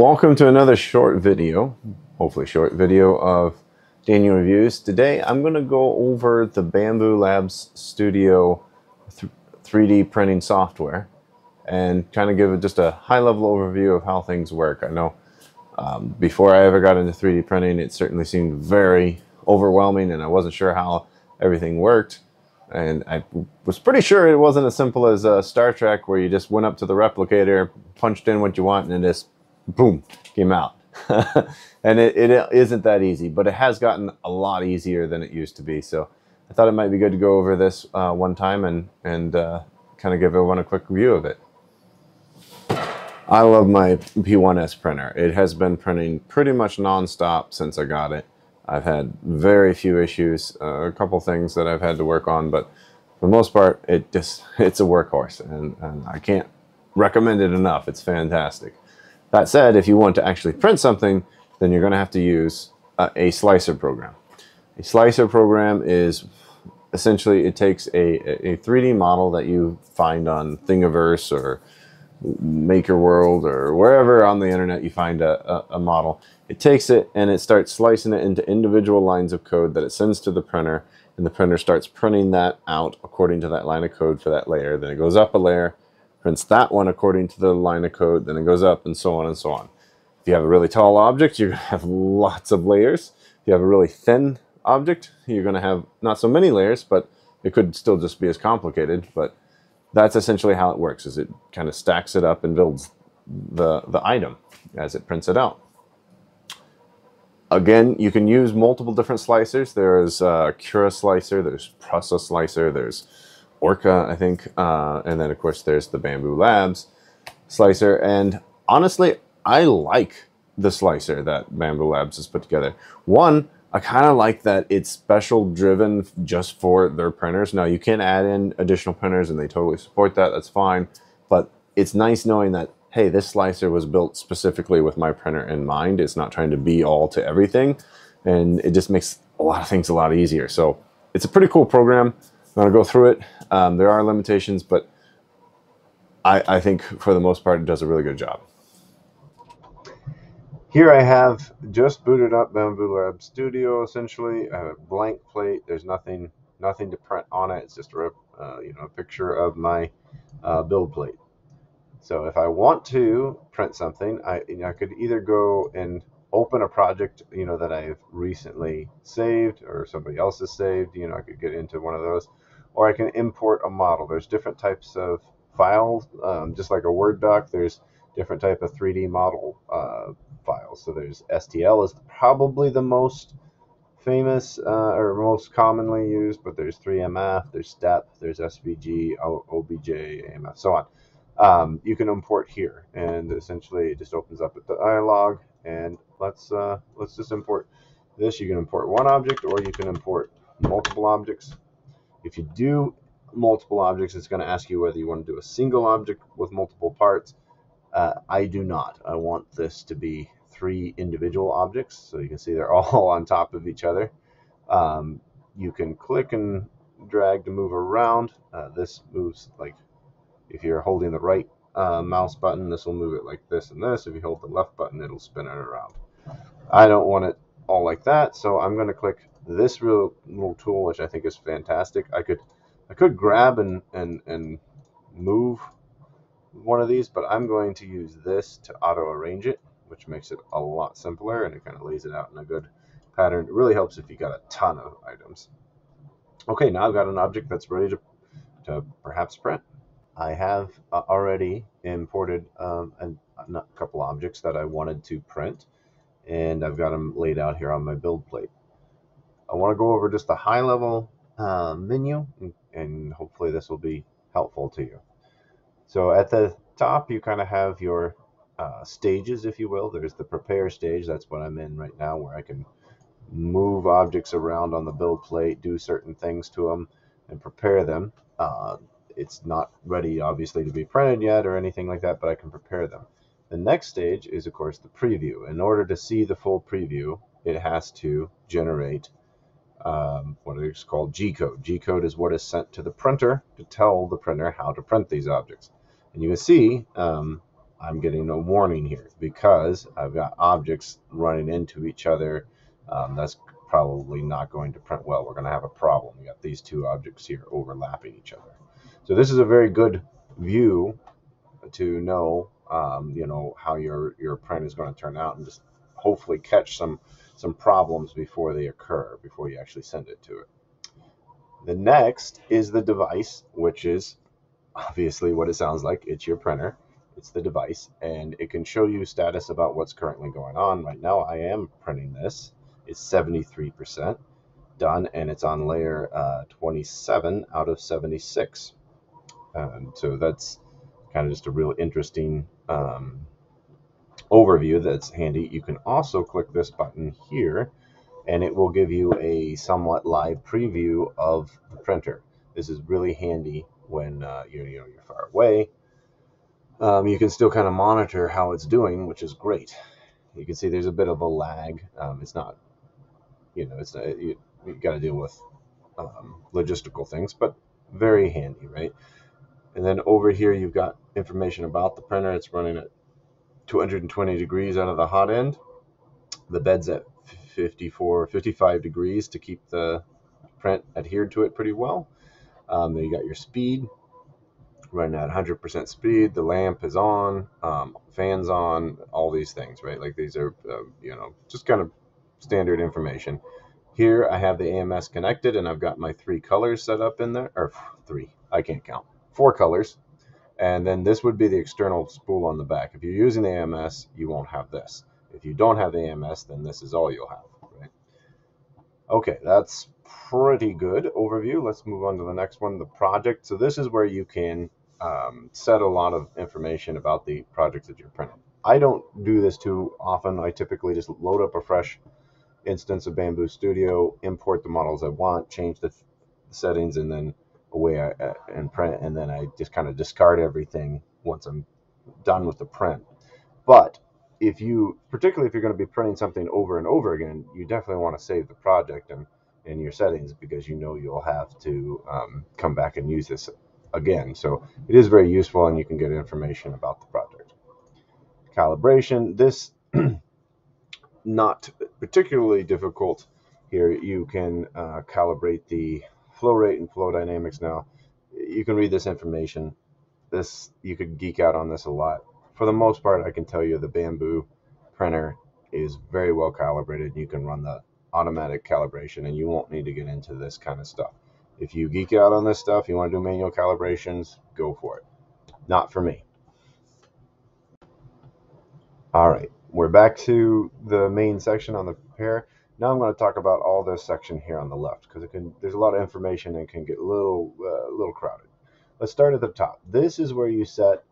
Welcome to another short video, hopefully short video of Daniel Reviews. Today I'm going to go over the Bambu Labs Studio 3D printing software and kind of give just a high level overview of how things work. I know um, before I ever got into 3D printing it certainly seemed very overwhelming and I wasn't sure how everything worked and I was pretty sure it wasn't as simple as uh, Star Trek where you just went up to the replicator, punched in what you want, and it just boom came out. and it, it isn't that easy, but it has gotten a lot easier than it used to be. So I thought it might be good to go over this uh, one time and and uh, kind of give everyone a quick view of it. I love my P1S printer. It has been printing pretty much nonstop since I got it. I've had very few issues, uh, a couple things that I've had to work on, but for the most part, it just it's a workhorse, and, and I can't recommend it enough. It's fantastic. That said, if you want to actually print something, then you're going to have to use a, a slicer program. A slicer program is essentially it takes a, a 3D model that you find on Thingiverse or Maker World or wherever on the internet you find a, a, a, model. It takes it and it starts slicing it into individual lines of code that it sends to the printer and the printer starts printing that out according to that line of code for that layer. Then it goes up a layer, prints that one according to the line of code, then it goes up and so on and so on. If you have a really tall object, you're to have lots of layers. If you have a really thin object, you're going to have not so many layers, but it could still just be as complicated. But that's essentially how it works is it kind of stacks it up and builds the, the item as it prints it out. Again, you can use multiple different slicers. There's a uh, Cura slicer, there's Prusa slicer, there's Orca, I think, uh, and then of course there's the Bambu Labs slicer. And honestly, I like the slicer that Bambu Labs has put together. One, I kind of like that it's special driven just for their printers. Now you can add in additional printers and they totally support that. That's fine. But it's nice knowing that, hey, this slicer was built specifically with my printer in mind. It's not trying to be all to everything. And it just makes a lot of things a lot easier. So it's a pretty cool program. I'm going to go through it. Um, there are limitations, but I, I think for the most part, it does a really good job. Here I have just booted up Bambu Lab Studio. Essentially, I have a blank plate. There's nothing, nothing to print on it. It's just a, uh, you know, a picture of my uh, build plate. So if I want to print something, I, you know, I could either go and open a project, you know, that I've recently saved or somebody else has saved. You know, I could get into one of those, or I can import a model. There's different types of files, um, just like a Word doc. There's different type of 3D model uh, files. So there's STL is probably the most famous uh, or most commonly used, but there's 3MF, there's STEP, there's SVG, OBJ, AMF, so on. Um, you can import here, and essentially it just opens up the dialog. And let's uh, let's just import this. You can import one object, or you can import multiple objects. If you do multiple objects, it's going to ask you whether you want to do a single object with multiple parts uh, I do not. I want this to be three individual objects. So you can see they're all on top of each other. Um, you can click and drag to move around. Uh, this moves like if you're holding the right uh, mouse button, this will move it like this and this. If you hold the left button, it'll spin it around. I don't want it all like that, so I'm going to click this real little tool, which I think is fantastic. I could I could grab and and and move one of these, but I'm going to use this to auto arrange it, which makes it a lot simpler and it kind of lays it out in a good pattern. It really helps if you got a ton of items. Okay, now I've got an object that's ready to, to perhaps print. I have uh, already imported um, a, a couple objects that I wanted to print, and I've got them laid out here on my build plate. I want to go over just a high level uh, menu, and, and hopefully this will be helpful to you. So at the top, you kind of have your uh, stages, if you will. There's the prepare stage. That's what I'm in right now, where I can move objects around on the build plate, do certain things to them, and prepare them. Uh, it's not ready, obviously, to be printed yet or anything like that, but I can prepare them. The next stage is, of course, the preview. In order to see the full preview, it has to generate um, what is called G-code. G-code is what is sent to the printer to tell the printer how to print these objects. And you can see um, I'm getting a warning here because I've got objects running into each other. Um, that's probably not going to print well. We're going to have a problem. We got these two objects here overlapping each other. So this is a very good view to know, um, you know, how your your print is going to turn out, and just hopefully catch some some problems before they occur, before you actually send it to it. The next is the device, which is obviously what it sounds like. It's your printer. It's the device, and it can show you status about what's currently going on. Right now, I am printing this. It's 73% done, and it's on layer uh, 27 out of 76. Um, so that's kind of just a real interesting um, overview that's handy. You can also click this button here and it will give you a somewhat live preview of the printer. This is really handy when uh, you're, you know, you're far away. Um, you can still kind of monitor how it's doing, which is great. You can see there's a bit of a lag. Um, it's not, you know, it's not, you, you got to deal with um, logistical things, but very handy, right? And then over here, you've got information about the printer. It's running at 220 degrees out of the hot end. The bed's at 54, 55 degrees to keep the print adhered to it pretty well. Um, then you got your speed running at 100% speed. The lamp is on, um, fans on, all these things, right? Like these are, uh, you know, just kind of standard information. Here I have the AMS connected and I've got my three colors set up in there, or three, I can't count, four colors. And then this would be the external spool on the back. If you're using the AMS, you won't have this. If you don't have the AMS, then this is all you'll have, right? Okay, that's pretty good overview. Let's move on to the next one, the project. So this is where you can um, set a lot of information about the project that you're printing. I don't do this too often. I typically just load up a fresh instance of Bambu Studio, import the models I want, change the settings, and then away I, uh, and print. And then I just kind of discard everything once I'm done with the print. But if you, particularly if you're going to be printing something over and over again, you definitely want to save the project and in your settings because you know you'll have to um, come back and use this again. So it is very useful and you can get information about the project. Calibration, this not particularly difficult here. You can uh, calibrate the flow rate and flow dynamics now. You can read this information. This you could geek out on this a lot. For the most part, I can tell you the Bambu printer is very well calibrated. You can run the automatic calibration and you won't need to get into this kind of stuff. If you geek out on this stuff, you want to do manual calibrations, go for it. Not for me. All right, we're back to the main section on the pair. Now I'm going to talk about all this section here on the left because it can. There's a lot of information and can get a little uh, little crowded. Let's start at the top. This is where you set.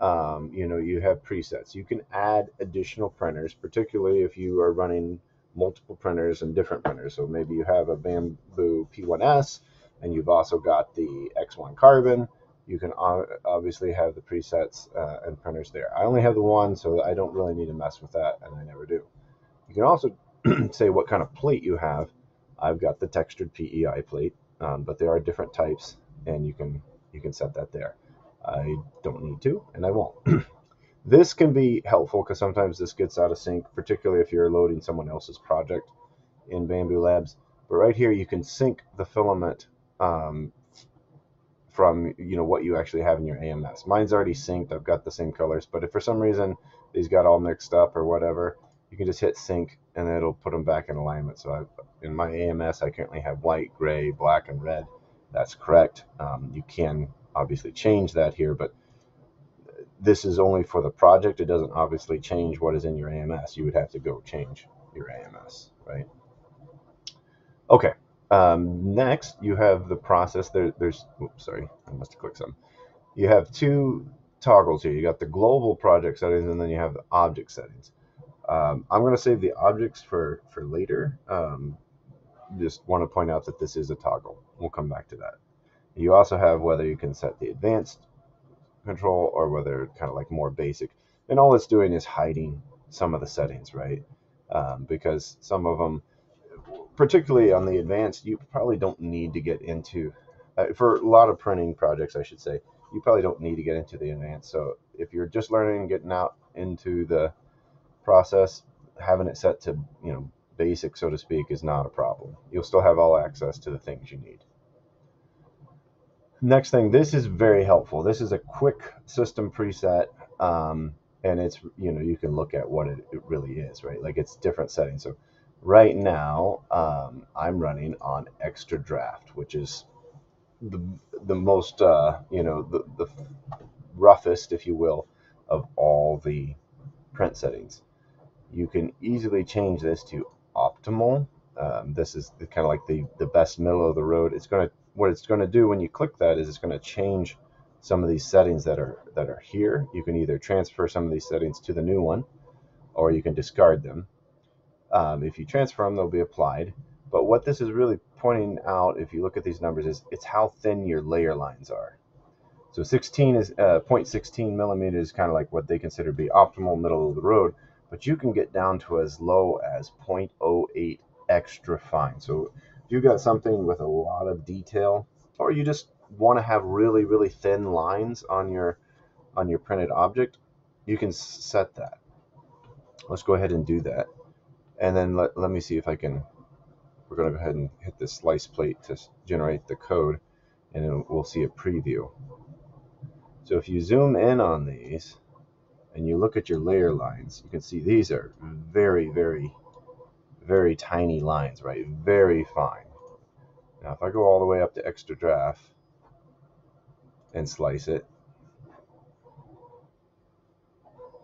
Um, you know, you have presets. You can add additional printers, particularly if you are running multiple printers and different printers. So maybe you have a Bambu P1S and you've also got the X1 Carbon. You can obviously have the presets uh, and printers there. I only have the one, so I don't really need to mess with that, and I never do. You can also say what kind of plate you have. I've got the textured PEI plate, um, but there are different types, and you can you can set that there. I don't need to, and I won't. this can be helpful because sometimes this gets out of sync, particularly if you're loading someone else's project in Bambu Labs. But right here, you can sync the filament um, from you know what you actually have in your AMS. Mine's already synced. I've got the same colors, but if for some reason these got all mixed up or whatever, you can just hit sync and it'll put them back in alignment. So I've, in my AMS, I currently have white, gray, black, and red. That's correct. Um, you can obviously change that here, but this is only for the project. It doesn't obviously change what is in your AMS. You would have to go change your AMS, right? Okay. Um, next, you have the process. There, there's, oops, sorry, I must have clicked some. You have two toggles here. You got the global project settings, and then you have the object settings. Um, I'm going to save the objects for for later. Um, just want to point out that this is a toggle. We'll come back to that. You also have whether you can set the advanced control or whether kind of like more basic. And all it's doing is hiding some of the settings, right? Um, because some of them particularly on the advanced, you probably don't need to get into, uh, for a lot of printing projects, I should say, you probably don't need to get into the advanced. So if you're just learning getting out into the process, having it set to you know basic, so to speak, is not a problem. You'll still have all access to the things you need. Next thing, this is very helpful. This is a quick system preset, um, and it's you know you can look at what it, it, really is, right? Like it's different settings. So right now, um, I'm running on extra draft, which is the the most uh, you know the the roughest, if you will, of all the print settings. You can easily change this to optimal. Um, this is kind of like the, the best middle of the road. It's going to what it's going to do when you click that is it's going to change some of these settings that are that are here. You can either transfer some of these settings to the new one, or you can discard them. Um, if you transfer them, they'll be applied. But what this is really pointing out, if you look at these numbers, is it's how thin your layer lines are. So 16 is uh, 0.16 millimeters, kind of like what they consider to be optimal middle of the road but you can get down to as low as 0.08 extra fine. So if you've got something with a lot of detail, or you just want to have really, really thin lines on your on your printed object, you can set that. Let's go ahead and do that. And then let, let me see if I can, we're going to go ahead and hit the slice plate to generate the code, and we'll see a preview. So if you zoom in on these, and you look at your layer lines, you can see these are very, very, very tiny lines, right? Very fine. Now, if I go all the way up to extra draft and slice it,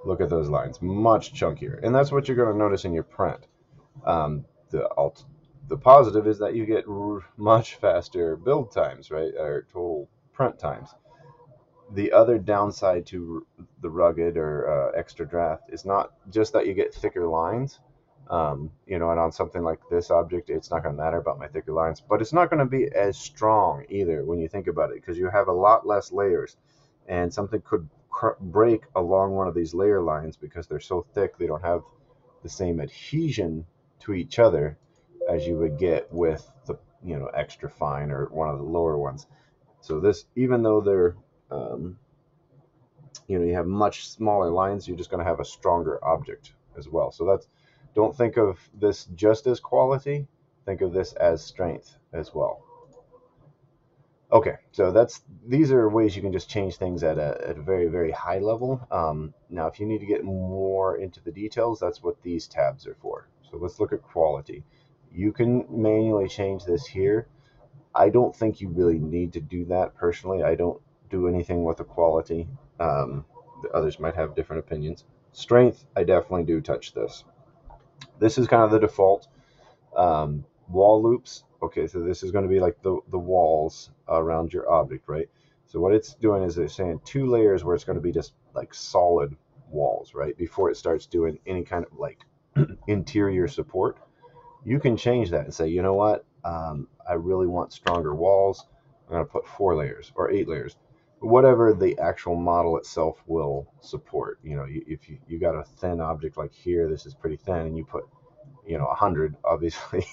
look at those lines, much chunkier. And that's what you're going to notice in your print. Um, the alt, the positive is that you get much faster build times, right? Or total print times the other downside to the rugged or uh, extra draft is not just that you get thicker lines. Um, you know, and on something like this object, it's not going to matter about my thicker lines, but it's not going to be as strong either when you think about it because you have a lot less layers and something could break along one of these layer lines because they're so thick they don't have the same adhesion to each other as you would get with the you know extra fine or one of the lower ones so this even though they're um, you know, you have much smaller lines, you're just going to have a stronger object as well. So that's, don't think of this just as quality, think of this as strength as well. Okay, so that's these are ways you can just change things at a, at a very, very high level. Um, now, if you need to get more into the details, that's what these tabs are for. So let's look at quality. You can manually change this here. I don't think you really need to do that personally. I don't do anything with the quality. Um, the others might have different opinions. Strength, I definitely do touch this. This is kind of the default. Um, wall loops, okay, so this is going to be like the, the walls around your object, right? So what it's doing is it's saying two layers where it's going to be just like solid walls, right? Before it starts doing any kind of like interior support. You can change that and say, you know what? Um, I really want stronger walls. I'm going to put four layers or eight layers whatever the actual model itself will support. You know, if you, you got a thin object like here, this is pretty thin, and you put, you know, 100, obviously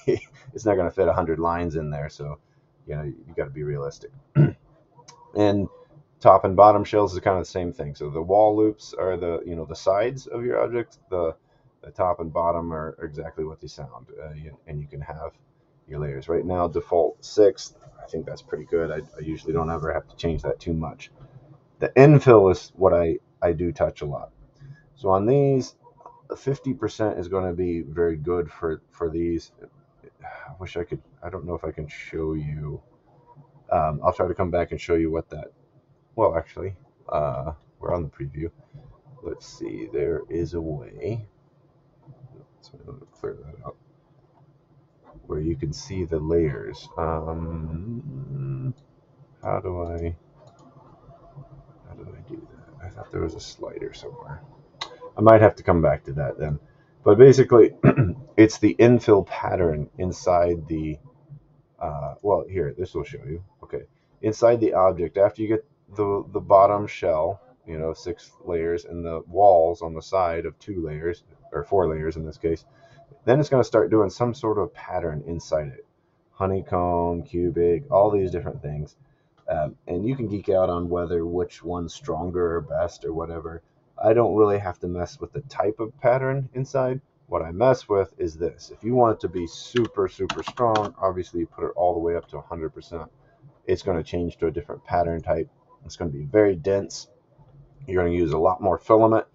it's not going to fit 100 lines in there. So, you know, you got to be realistic. and top and bottom shells is kind of the same thing. So the wall loops are the, you know, the sides of your object. The, the top and bottom are exactly what they sound. Uh, and you can have your layers. Right now, default six, I think that's pretty good. I, I usually don't ever have to change that too much. The infill is what I, I do touch a lot. So on these, 50% is going to be very good for, for these. I wish I could, I don't know if I can show you. Um, I'll try to come back and show you what that, well, actually, uh, we're on the preview. Let's see, there is a way. So I'm going to clear that out where you can see the layers. Um, how do I, how do I do that? I thought there was a slider somewhere. I might have to come back to that then. But basically, it's the infill pattern inside the, uh, well, here, this will show you. Okay. Inside the object, after you get the, the bottom shell, you know, six layers, and the walls on the side of two layers, or four layers in this case, then it's going to start doing some sort of pattern inside it. Honeycomb, cubic, all these different things. Um, and you can geek out on whether which one's stronger or best or whatever. I don't really have to mess with the type of pattern inside. What I mess with is this. If you want it to be super, super strong, obviously you put it all the way up to 100%. It's going to change to a different pattern type. It's going to be very dense. You're going to use a lot more filament,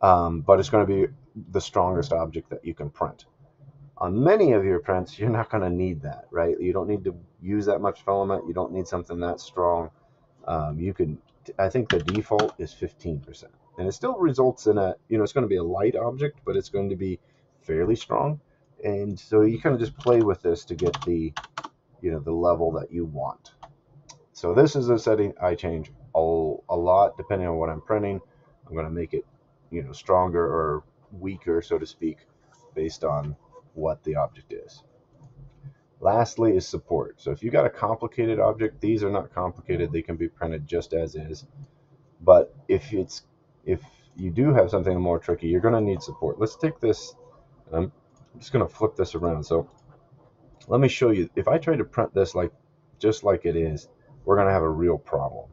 um, but it's going to be the strongest object that you can print. On many of your prints, you're not going to need that, right? You don't need to use that much filament. You don't need something that strong. Um, you can, I think the default is 15%. And it still results in a, you know, it's going to be a light object, but it's going to be fairly strong. And so you kind of just play with this to get the, you know, the level that you want. So this is a setting I change a, a lot depending on what I'm printing. I'm going to make it, you know, stronger or weaker, so to speak, based on what the object is. Lastly is support. So if you've got a complicated object, these are not complicated. They can be printed just as is. But if it's if you do have something more tricky, you're going to need support. Let's take this. I'm just going to flip this around. So let me show you. If I try to print this like just like it is, we're going to have a real problem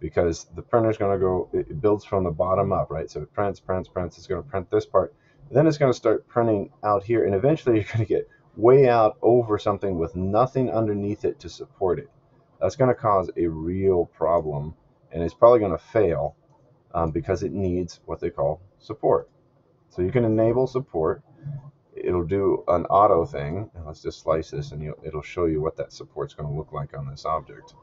because the printer is going to go, it builds from the bottom up, right? So it prints, prints, prints. It's going to print this part. Then it's going to start printing out here. And eventually you're going to get way out over something with nothing underneath it to support it. That's going to cause a real problem. And it's probably going to fail um, because it needs what they call support. So you can enable support. It'll do an auto thing. Let's just slice this and it'll show you what that support's going to look like on this object.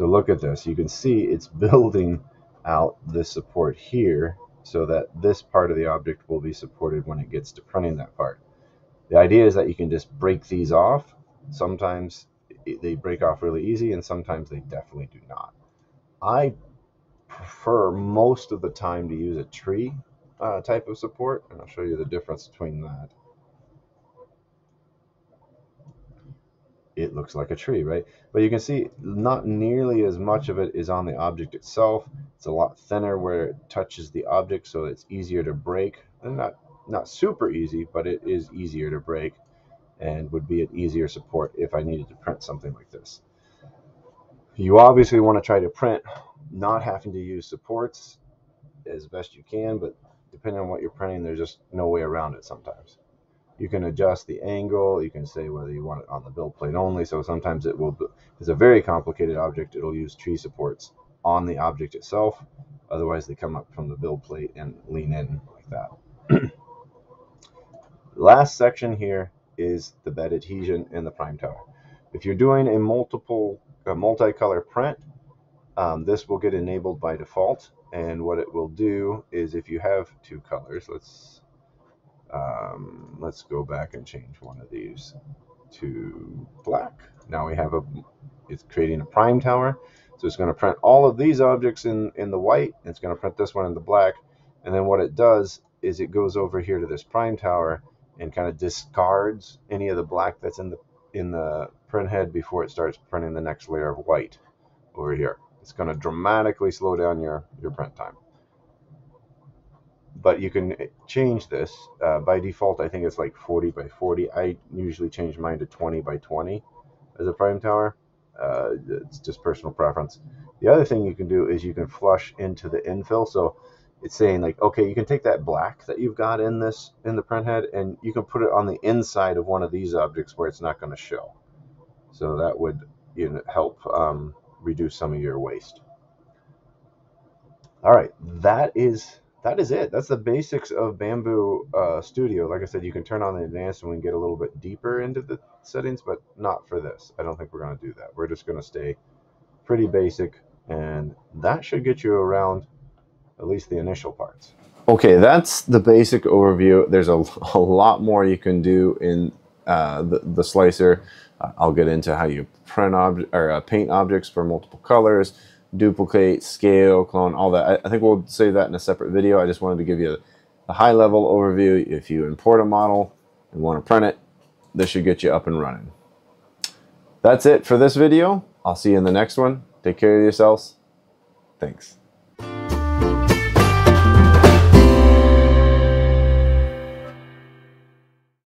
So look at this. You can see it's building out this support here so that this part of the object will be supported when it gets to printing that part. The idea is that you can just break these off. Sometimes they break off really easy and sometimes they definitely do not. I prefer most of the time to use a tree uh, type of support and I'll show you the difference between that. It looks like a tree, right? But you can see not nearly as much of it is on the object itself. It's a lot thinner where it touches the object, so it's easier to break. And not, not super easy, but it is easier to break and would be an easier support if I needed to print something like this. You obviously want to try to print not having to use supports as best you can, but depending on what you're printing, there's just no way around it sometimes. You can adjust the angle. You can say whether you want it on the build plate only. So sometimes it will, it's a very complicated object, it'll use tree supports on the object itself. Otherwise, they come up from the build plate and lean in like that. Last section here is the bed adhesion and the prime tower. If you're doing a multiple, a multicolor print, um, this will get enabled by default. And what it will do is if you have two colors, let's um, let's go back and change one of these to black. Now we have a, it's creating a prime tower. So it's going to print all of these objects in, in the white. It's going to print this one in the black. And then what it does is it goes over here to this prime tower and kind of discards any of the black that's in the in the print head before it starts printing the next layer of white over here. It's going to dramatically slow down your, your print time but you can change this uh, by default I think it's like 40 by 40 I usually change mine to 20 by 20 as a prime tower. Uh, it's just personal preference. The other thing you can do is you can flush into the infill. So it's saying like okay you can take that black that you've got in this in the print head and you can put it on the inside of one of these objects where it's not going to show. So that would you know, help um, reduce some of your waste. All right that is that is it. That's the basics of Bambu uh, Studio. Like I said, you can turn on the advanced and we can get a little bit deeper into the settings, but not for this. I don't think we're going to do that. We're just going to stay pretty basic, and that should get you around at least the initial parts. Okay, that's the basic overview. There's a, a lot more you can do in uh, the, the slicer. Uh, I'll get into how you print object or uh, paint objects for multiple colors duplicate, scale, clone, all that. I, I, think we'll save that in a separate video. I just wanted to give you a, a high level overview. If you import a model and want to print it, this should get you up and running. That's it for this video. I'll see you in the next one. Take care of yourselves. Thanks.